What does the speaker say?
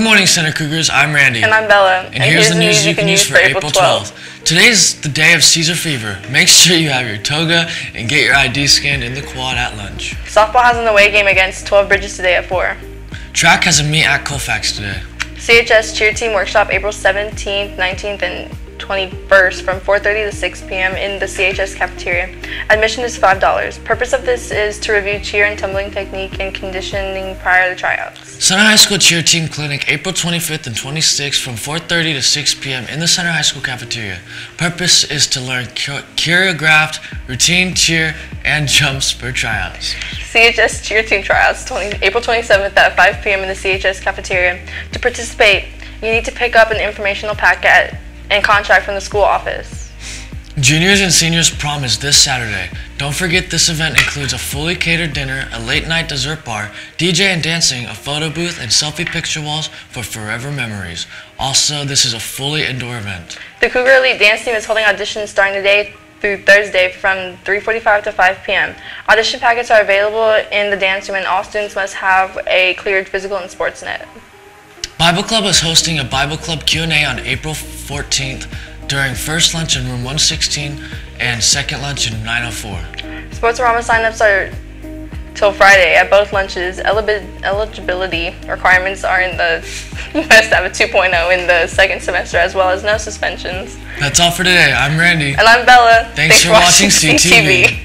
morning, Center Cougars. I'm Randy. And I'm Bella. And, here's, the news you can use for April 12th. Today's the day of Caesar Fever. Make sure you have your toga and get your ID scanned in the quad at lunch. Softball has an away game against 12 Bridges today at 4. Track has a meet at Colfax today. CHS Cheer Team Workshop April 17th, 19th, and 21st from 4.30 to 6 p.m. in the CHS cafeteria. Admission is $5. Purpose of this is to review cheer and tumbling technique and conditioning prior to tryouts. Center High School Cheer Team Clinic April 25th and 26th from 4.30 to 6 p.m. in the Center High School cafeteria. Purpose is to learn choreographed, routine cheer, and jumps for tryouts. CHS Cheer Team tryouts 20, April 27th at 5 p.m. in the CHS cafeteria. To participate, you need to pick up an informational packet and contract from the school office. Juniors and seniors prom is this Saturday. Don't forget this event includes a fully catered dinner, a late night dessert bar, DJ and dancing, a photo booth, and selfie picture walls for forever memories. Also, this is a fully indoor event. The Cougar Elite dance team is holding auditions starting today through Thursday from 3.45 to 5 p.m. Audition packets are available in the dance room and all students must have a cleared physical and sports net. Bible Club is hosting a Bible Club Q&A on April 14th during first lunch in room 116 and second lunch in 904. Sportsorama signups are till Friday at both lunches. eligibility requirements are in the you must have a 2.0 in the second semester as well as no suspensions. That's all for today. I'm Randy. And I'm Bella. Thanks, Thanks for, watching CTV. CTV.